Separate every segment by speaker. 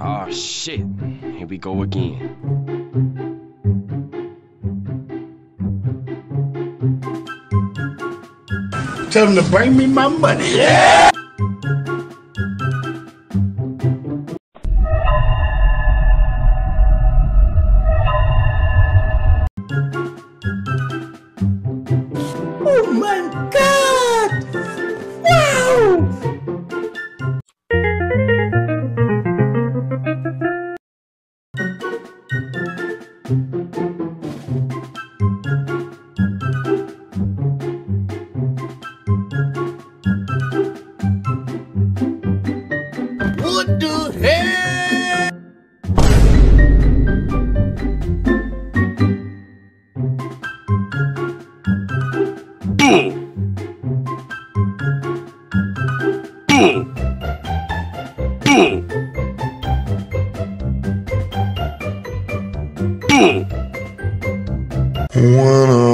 Speaker 1: Oh shit. Here we go again.
Speaker 2: Tell them to bring me my money. Oh What the hell?
Speaker 1: Yeah,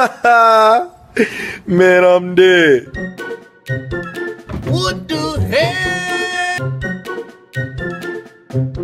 Speaker 3: Man, I'm dead.
Speaker 2: What the hell?